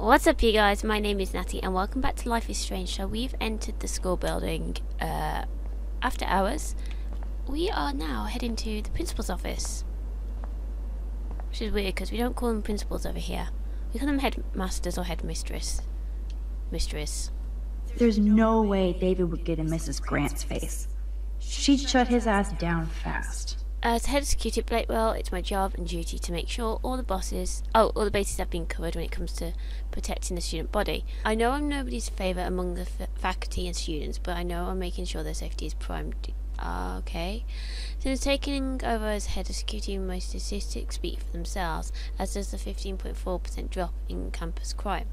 What's up you guys, my name is Nattie and welcome back to Life is Strange. So we've entered the school building uh, after hours. We are now heading to the principal's office. Which is weird because we don't call them principals over here. We call them headmasters or headmistress. Mistress. There's no way David would get in Mrs. Grant's face. She'd shut his ass down fast. As head of security at Blackwell, it's my job and duty to make sure all the bosses, oh, all the bases have been covered when it comes to protecting the student body. I know I'm nobody's favourite among the faculty and students, but I know I'm making sure their safety is prime. Uh, okay. Since taking over as head of security, my statistics speak for themselves, as does the 15.4% drop in campus crime.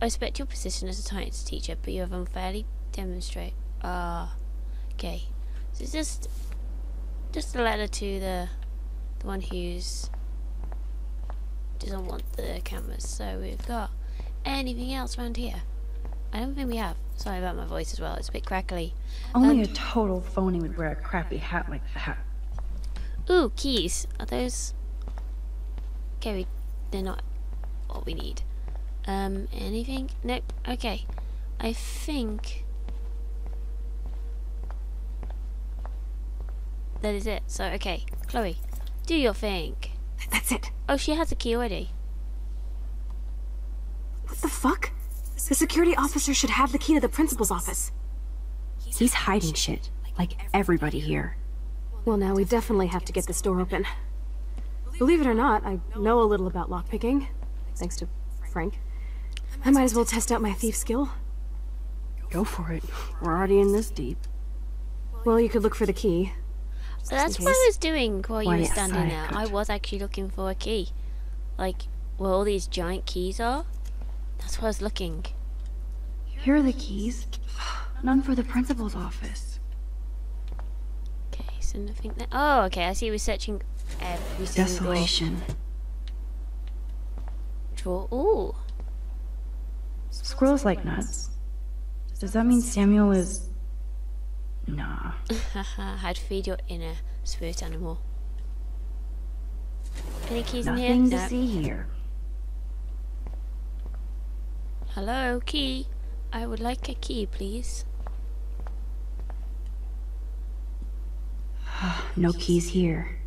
I respect your position as a science teacher, but you have unfairly demonstrated. Ah, uh, okay. So it's just just a letter to the the one who's doesn't want the cameras. So we've got anything else around here? I don't think we have. Sorry about my voice as well. It's a bit crackly. Only um, a total phony would wear a crappy hat like that. Ooh, keys. Are those? Okay, we, they're not what we need. Um, anything? Nope. Okay. I think That is it. So, okay. Chloe, do your thing. That's it. Oh, she has a key already. What the fuck? The security officer should have the key to the principal's office. He's hiding shit, like everybody here. Well, now we definitely have to get this door open. Believe it or not, I know a little about lockpicking, thanks to Frank. I might as well test out my thief skill. Go for it. We're already in this deep. Well, you could look for the key. That's what I was doing while you were standing there. I was actually looking for a key. Like, where all these giant keys are. That's what I was looking. Here are the keys. None for the principal's office. Okay, so nothing there. Oh, okay, I see we're searching every single... Desolation. Drawer. Ooh. Squirrels like nuts. Does that mean Samuel is Nah. I'd feed your inner spirit animal. Any keys Nothing in here? Nothing to no. see here. Hello, key. I would like a key, please. no keys here.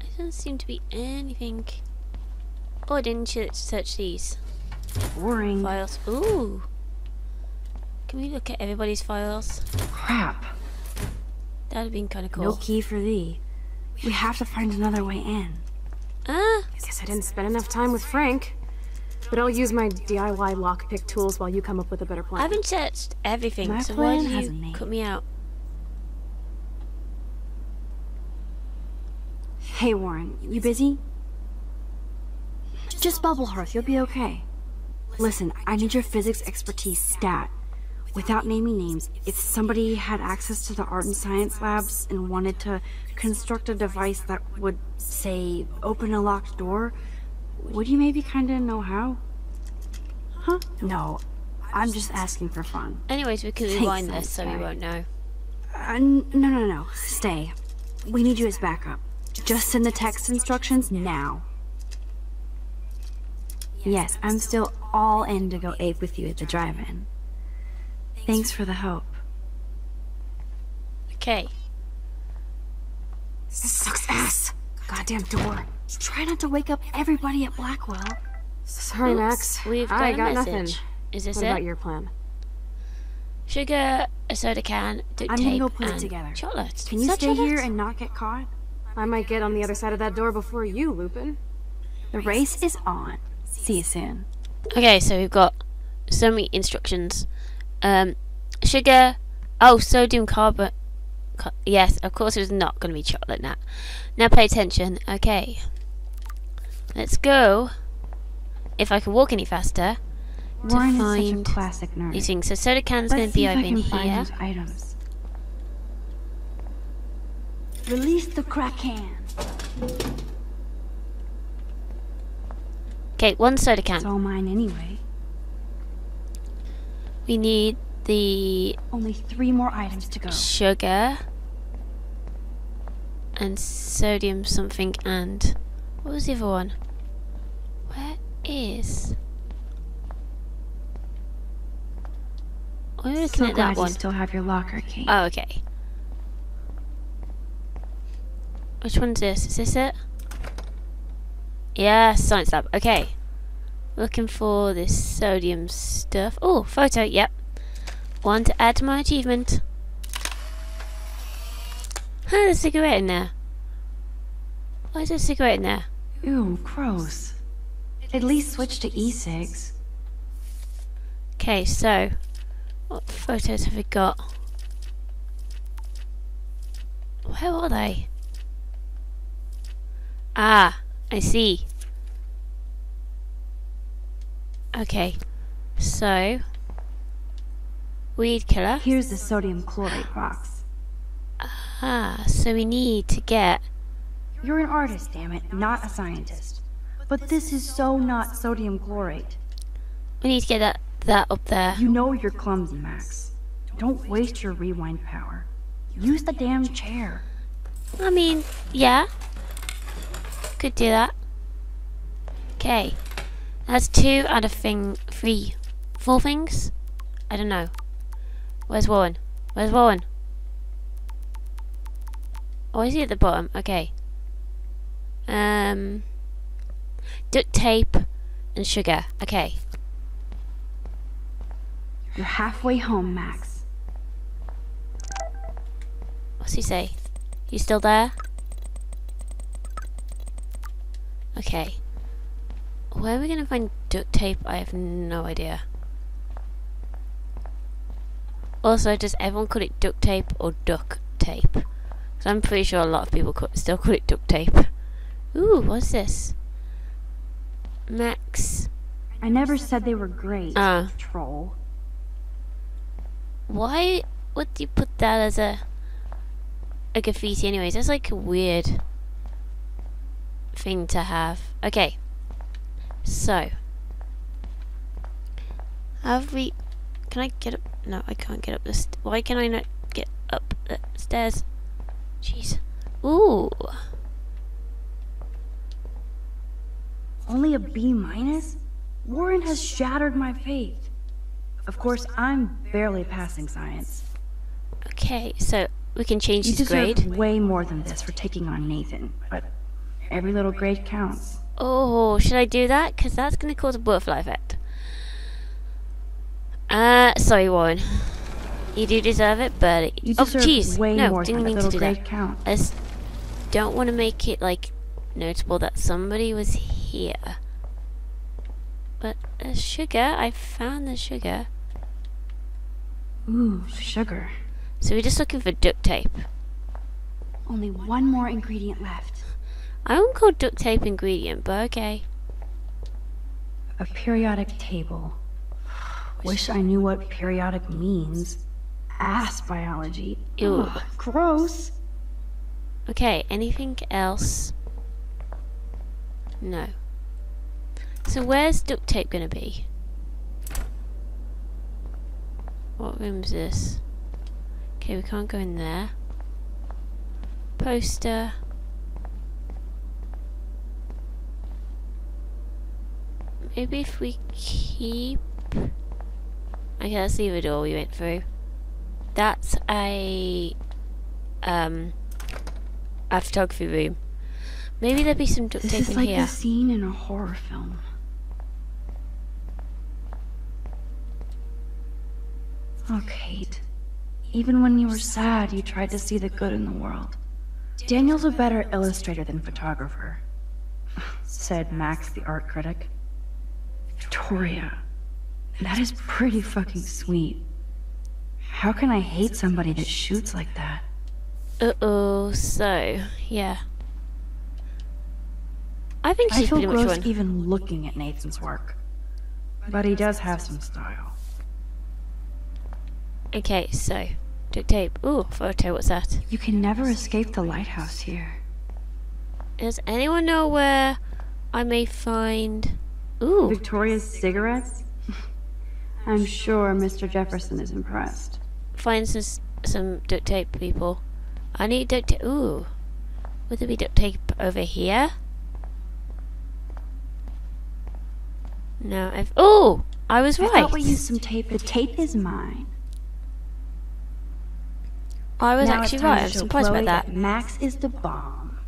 There doesn't seem to be anything. Oh, I didn't you search these. Boring. Files. Ooh. Can we look at everybody's files? Crap. That'd have been kind of cool. No key for thee. We have to find another way in. Ah. Guess I didn't spend enough time with Frank. But I'll use my DIY lockpick tools while you come up with a better plan. I haven't searched everything, my so why did you cut me out? Hey Warren, you busy? Just bubble hearth, you'll be okay. Listen, I need your physics expertise stat. Without naming names, if somebody had access to the art and science labs and wanted to construct a device that would, say, open a locked door, would you maybe kinda know how? Huh? No, I'm just asking for fun. Anyways, we could rewind this so we won't know. Uh, no, no, no. Stay. We need you as backup. Just send the text instructions now. Yes, I'm still all in to go ape with you at the drive-in. Thanks for the help. Okay. This sucks ass. Goddamn door. Try not to wake up everybody at Blackwell. Sorry, Oops, Max. We've got, I got message. nothing. Is this what it? about your plan? Sugar, a soda can, duct I'm tape, gonna go put and it together. chocolate. Can you Such stay here and not get caught? I might get on the other side of that door before you, Lupin. The race is on. See you soon. Okay, so we've got so many instructions. Um, sugar. Oh, sodium carbon. yes, of course it's not going to be chocolate now. Now pay attention. Okay. Let's go. If I can walk any faster. Warren to find classic nerd. these things. So soda can's going to be over in here. Items. Release the crack can. Okay, one soda can. It's all mine anyway. We need the only three more items to go. Sugar and sodium something and What was the other one? Where is? Oh, we're looking So at that you still have your locker key. Oh, okay. Which one's this? Is this it? Yeah, science lab. Okay. Looking for this sodium stuff. Oh, photo. Yep. One to add to my achievement. Huh, there's a cigarette in there. Why is there a cigarette in there? Ew, gross. At least switch to e-cigs. Okay, so what photos have we got? Where are they? Ah, I see. Okay, so weed killer. Here's the sodium chlorate box. Ah, so we need to get. You're an artist, damn it, not a scientist. But this is so not sodium chlorate. We need to get that that up there. You know you're clumsy, Max. Don't waste your rewind power. Use the damn chair. I mean, yeah. Could do that. Okay. That's two out of thing three. Four things? I don't know. Where's Warren? Where's Warren? Oh, is he at the bottom? Okay. Um duct tape and sugar. Okay. You're halfway home, Max. What's he say? You still there? Okay. Where are we gonna find duct tape? I have no idea. Also, does everyone call it duct tape or duck tape? Because I'm pretty sure a lot of people call, still call it duct tape. Ooh, what's this? Max. I never said they were great, Ah. troll. Why would you put that as a a graffiti anyways? That's like a weird thing to have. Okay. So have we can I get up no I can't get up the st- why can I not get up the stairs? Jeez. Ooh. Only a B minus? Warren has shattered my faith. Of course, I'm barely passing science. Okay, so we can change You his deserve grade. way more than this for taking on Nathan, but every little grade counts. Oh, should I do that? Because that's going to cause a butterfly effect. Uh, sorry, Warren. You do deserve it, but You oh, jeez, no, didn't mean to do that. count. I just don't want to make it like notable that somebody was here. But the sugar, I found the sugar. Ooh, sugar. So we're just looking for duct tape. Only one more ingredient left. I won't call duct tape ingredient, but okay. A periodic table. Wish I knew what periodic means. Ass biology. Ew. Ugh, gross. Okay, anything else? No. So where's duct tape gonna be? What room's this? Okay, we can't go in there. Poster. Maybe if we keep... Okay, that's the other door we went through. That's a... Um... A photography room. Maybe there'd be some duct This tape is in like here. the scene in a horror film. Oh, Kate. Even when you were sad, you tried to see the good in the world. Daniel's a better illustrator than photographer, said Max, the art critic. Victoria, that is pretty fucking sweet. How can I hate somebody that shoots like that? Uh oh, so, yeah. I think I she's feel pretty much gross one. even looking at Nathan's work. But he does have some style. Okay, so, duct tape. Ooh, photo, what's that? You can never escape the lighthouse here. Does anyone know where I may find. Ooh, Victoria's cigarettes? I'm sure Mr. Jefferson is impressed. find some, some duct tape, people. I need duct tape. Ooh. Would there be duct tape over here? No, I've. Oh! I was right. I thought we used some tape. The tape is mine. I was now actually it's right. I'm surprised Chloe about that. Max is the bomb.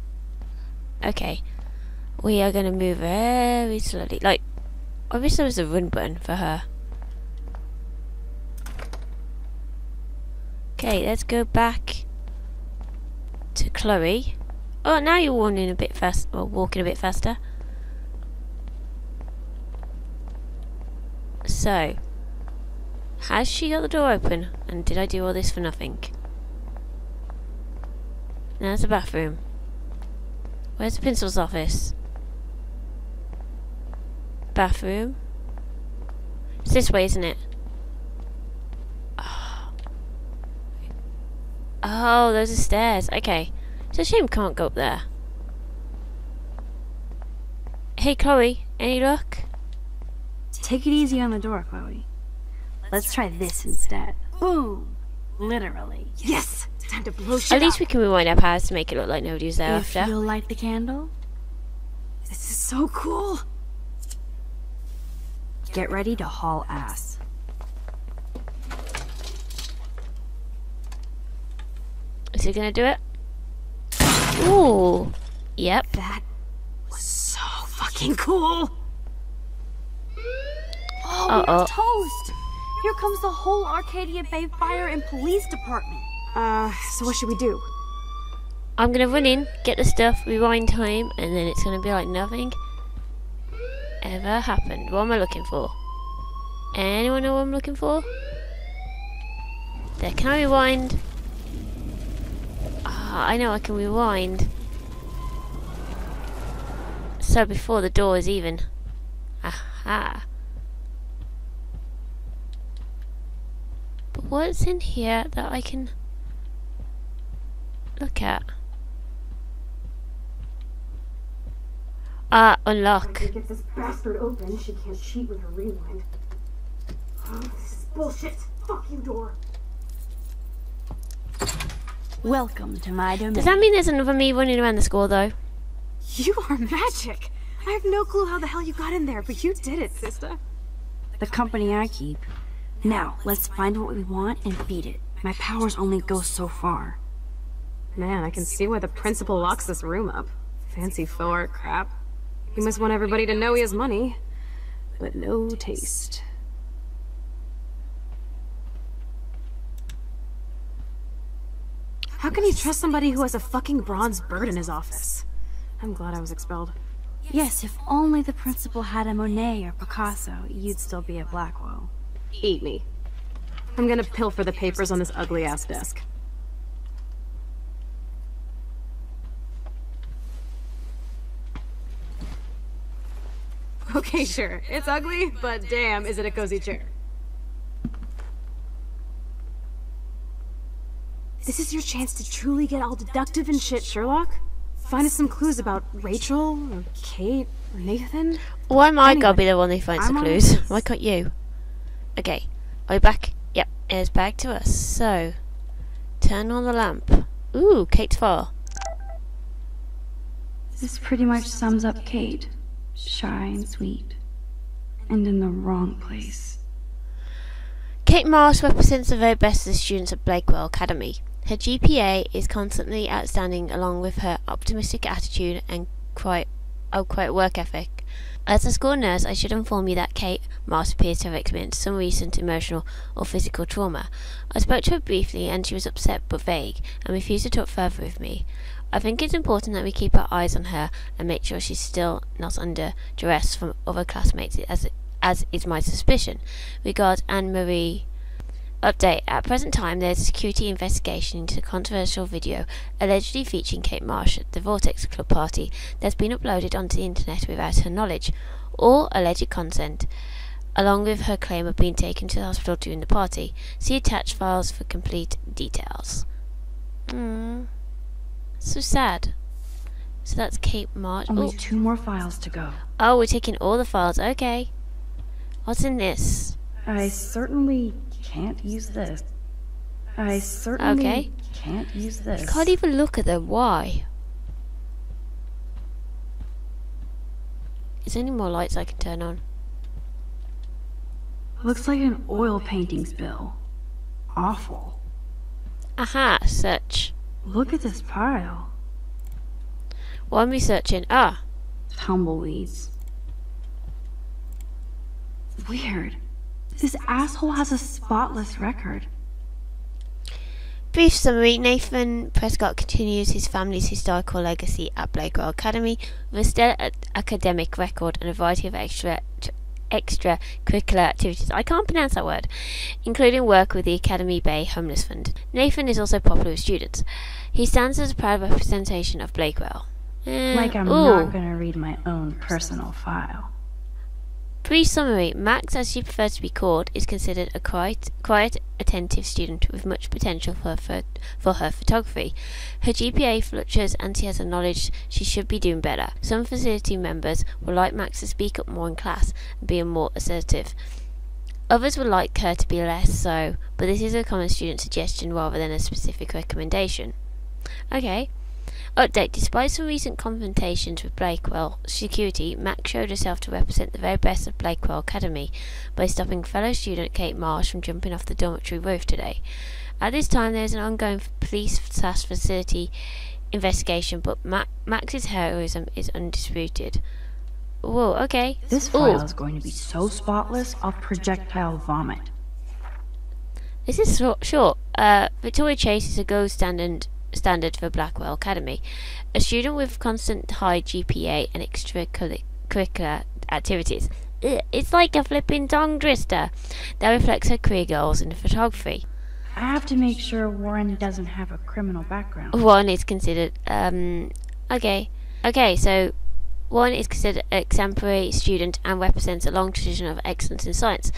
Okay. We are going to move very slowly. Like, I wish there was a run button for her. Okay, let's go back to Chloe. Oh, now you're walking a bit fast, walking a bit faster. So, has she got the door open? And did I do all this for nothing? Now there's a bathroom. Where's the principal's office? Bathroom. It's this way, isn't it? Oh, oh those are stairs. Okay. It's a shame we can't go up there. Hey, Chloe. Any luck? Take it easy on the door, Chloe. Let's try this instead. Boom! Literally. Yes! Time to blow shit At least up. we can rewind our powers to make it look like nobody was there If after. you'll light the candle, This is so cool. get ready to haul ass. Is he gonna do it? Ooh. Yep. That was so fucking cool. Oh, Uh-oh. we're toast! Here comes the whole Arcadia Bay Fire and Police Department. Uh, so what should we do? I'm gonna run in, get the stuff, rewind time, and then it's gonna be like nothing ever happened. What am I looking for? Anyone know what I'm looking for? There, can I rewind? I know I can rewind. So before the door is even. Aha. But what's in here that I can look at? Ah, unlock. To get this bastard open, she can't cheat with her rewind. Oh, this is bullshit. Fuck you, door. Welcome to my domain. Does that mean there's another me running around the school though? You are magic. I have no clue how the hell you got in there, but you did it, sister. the company I keep? Now, let's find what we want and beat it. My powers only go so far. Man, I can see why the principal locks this room up. Fancy faux art crap. He must want everybody to know he has money, but no taste. How can you trust somebody who has a fucking bronze bird in his office? I'm glad I was expelled. Yes, if only the principal had a Monet or Picasso, you'd still be at Blackwell. Eat me. I'm gonna pilfer the papers on this ugly ass desk. Okay, sure. It's ugly, but damn, is it a cozy chair. This is your chance to truly get all deductive and shit, Sherlock. Find us some clues about Rachel, or Kate, or Nathan. Why am I Anyway, gotta be the one who finds I'm the clues? Why can't you? Okay, are we back? Yep, it's back to us. So, turn on the lamp. Ooh, Kate's file. This pretty much sums up Kate. Shy and sweet. And in the wrong place. Kate Marsh represents the very best of the students at Blackwell Academy. Her GPA is constantly outstanding along with her optimistic attitude and quite oh quite work ethic. As a school nurse, I should inform you that Kate Marsh appears to have experienced some recent emotional or physical trauma. I spoke to her briefly and she was upset but vague and refused to talk further with me. I think it's important that we keep our eyes on her and make sure she's still not under duress from other classmates as as is my suspicion. Regards Anne Marie Update. At present time, there is a security investigation into the controversial video allegedly featuring Kate Marsh at the Vortex Club party that's been uploaded onto the internet without her knowledge or alleged consent, along with her claim of being taken to the hospital during the party. See attached files for complete details. Hmm. So sad. So that's Kate Marsh. Only two more files to go. oh, we're taking all the files. Okay. What's in this? I certainly can't use this. I certainly Okay. can't use this. Can't even look at them. Why? Is there any more lights I can turn on? Looks like an oil painting spill. Awful. Aha, search. Look at this pile. What am I searching? Ah, Tumbleweeds. Weird. This asshole has a spotless record. Brief summary Nathan Prescott continues his family's historical legacy at Blackwell Academy with a stellar academic record and a variety of extra extra extracurricular activities. I can't pronounce that word, including work with the Arcadia Bay Homeless Fund. Nathan is also popular with students. He stands as a proud representation of Blackwell. Eh, Like I'm ooh. not gonna read my own personal file. Brief summary Max, as she prefers to be called, is considered a quiet, quiet, attentive student with much potential for, for, for her photography. Her GPA fluctuates and she has a knowledge she should be doing better. Some facility members would like Max to speak up more in class and be more assertive. Others would like her to be less so, but this is a common student suggestion rather than a specific recommendation. Okay. Update Despite some recent confrontations with Blackwell security, Mac showed herself to represent the very best of Blackwell Academy by stopping fellow student Kate Marsh from jumping off the dormitory roof today. At this time, there is an ongoing police slash facility investigation, but Ma- Max's heroism is undisputed. Whoa, okay. This Ooh. is going to be so spotless, I'll projectile vomit. This is short. short. Uh, Victoria Chase is a gold standard standard for Blackwell Academy. A student with constant high GPA and extracurricular activities. It's like a flipping tongue twister that reflects her career goals in photography. I have to make sure Warren doesn't have a criminal background. Warren is considered um okay. Okay, so one is considered an exemplary student and represents a long tradition of excellence in science.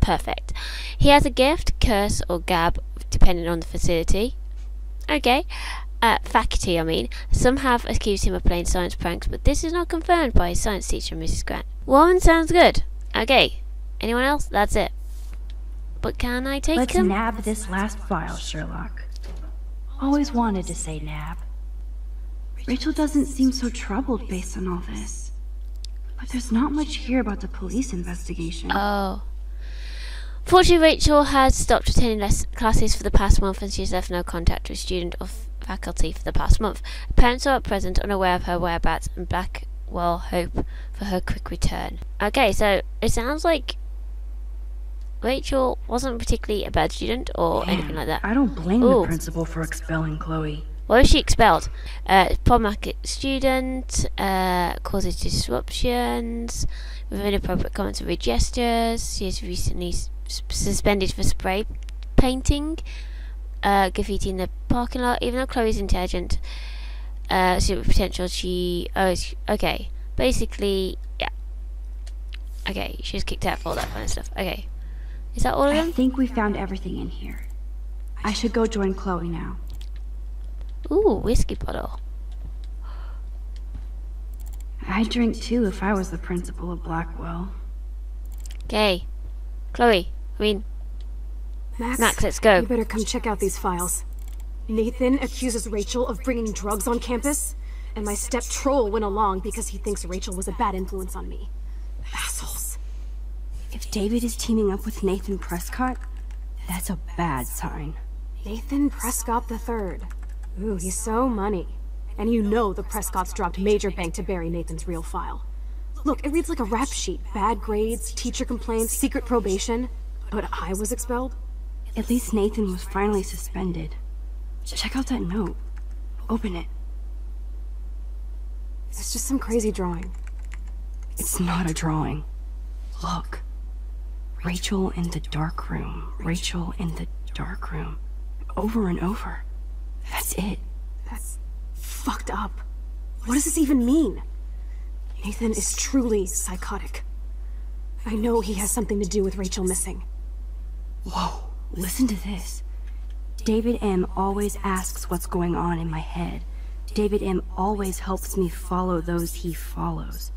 Perfect. He has a gift, curse, or gab, depending on the facility. Okay. Uh, faculty, I mean. Some have accused him of playing science pranks, but this is not confirmed by his science teacher, Mrs. Grant. One sounds good. Okay. Anyone else? That's it. But can I take Let's him? nab this last file, Sherlock. Always wanted to say nab. Rachel doesn't seem so troubled based on all this. But there's not much here about the police investigation. Oh. Fortunately, Rachel has stopped attending les- classes for the past month and she has left no contact with student or faculty for the past month. Parents are at present unaware of her whereabouts and Blackwell hope for her quick return. Okay, so it sounds like Rachel wasn't particularly a bad student or Man, anything like that. I don't blame Ooh. the principal for expelling Chloe. Why was she expelled? Uh, problematic student, uh, causes disruptions, with inappropriate comments and rude gestures. She is recently suspended for spray painting, uh, graffiti in the parking lot. Even though Chloe's intelligent, uh, with potential, she. Oh, okay. Basically, yeah. Okay, she was kicked out for all that kind of stuff. Okay. Is that all of them? I think we found everything in here. I should go join Chloe now. Ooh, whiskey bottle. I'd drink too if I was the principal of Blackwell. Okay. Chloe, I mean, Max, Max, let's go. You better come check out these files. Nathan accuses Rachel of bringing drugs on campus, and my step troll went along because he thinks Rachel was a bad influence on me. Assholes. If David is teaming up with Nathan Prescott, that's a bad sign. Nathan Prescott III. Ooh, he's so money. And you know the Prescotts dropped major bank to bury Nathan's real file. Look, it reads like a rap sheet. Bad grades, teacher complaints, secret probation. But I was expelled? At least Nathan was finally suspended. Check out that note. Open it. It's just some crazy drawing. It's not a drawing. Look. Rachel in the dark room. Rachel in the dark room. Over and over. That's it. That's fucked up. What does this even mean? Nathan is truly psychotic. I know he has something to do with Rachel missing. Whoa. Listen to this. David M. always asks what's going on in my head. David M. always helps me follow those he follows.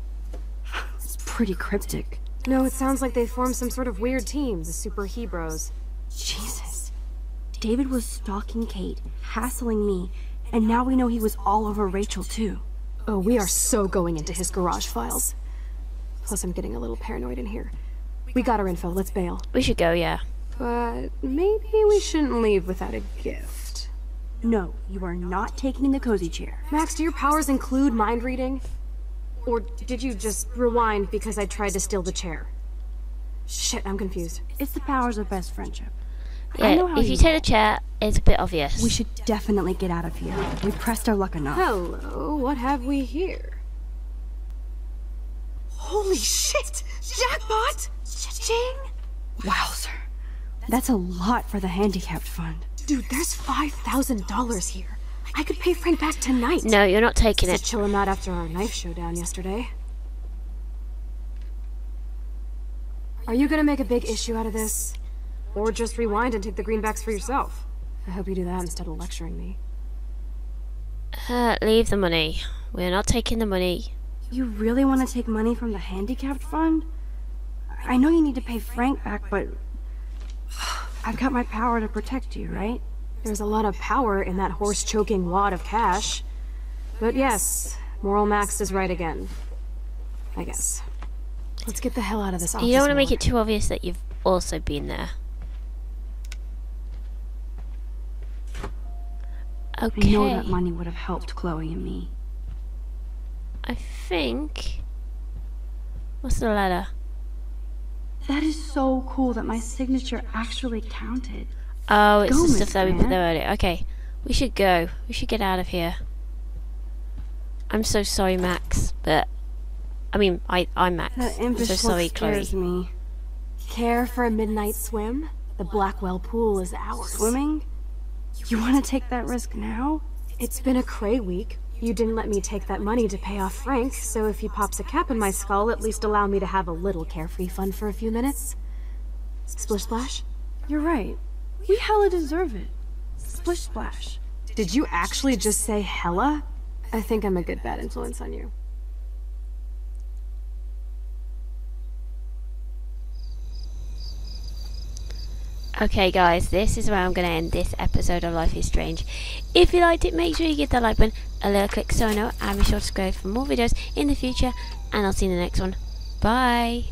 It's pretty cryptic. No, it sounds like they formed some sort of weird team, the Super Hebrews. Jesus. David was stalking Kate, hassling me, and now we know he was all over Rachel too. Oh, we are so going into his garage files. Plus, I'm getting a little paranoid in here. We got our info, let's bail. We should go, yeah. But maybe we shouldn't leave without a gift. No, you are not taking the cozy chair. Max, do your powers include mind reading? Or did you just rewind because I tried to steal the chair? Shit, I'm confused. It's the powers of best friendship. Yeah, if you you take the chair, it's a bit obvious. We should definitely get out of here. We pressed our luck enough. Hello, what have we here? Holy shit! Jackpot! Ching! Wow, sir. That's a lot for the handicapped fund. Dude, there's $5,000 here. I could pay Frank back tonight. No, you're not taking To it. chill him out after our knife showdown yesterday. Are you gonna make a big issue out of this? Or just rewind and take the greenbacks for yourself? I hope you do that instead of lecturing me. Uh, leave the money. We're not taking the money. You really want to take money from the handicapped fund? I know you need to pay Frank back, but I've got my power to protect you, right? There's a lot of power in that horse-choking wad of cash. But yes, Moral Max is right again. I guess. Let's get the hell out of this office. You don't want to make it too obvious that you've also been there. Okay. I know that money would have helped Chloe and me. I think. What's the letter? That is so cool that my signature actually counted. Oh, it's Go, the stuff that we put there earlier. Okay, we should go. We should get out of here. I'm so sorry, Max, but I mean, I I'm Max. That I'm so sorry, look Chloe. scares me. Care for a midnight swim? The Blackwell pool is ours. Swimming? You want to take that risk now? It's been a cray week. You didn't let me take that money to pay off Frank, so if he pops a cap in my skull, at least allow me to have a little carefree fun for a few minutes. Splish splash? You're right. We hella deserve it. Splish splash. Did you actually just say hella? I think I'm a good bad influence on you. Okay, guys, this is where I'm going to end this episode of Life is Strange. If you liked it, make sure you give that like button a little click so I know, and be sure to subscribe for more videos in the future. And I'll see you in the next one. Bye.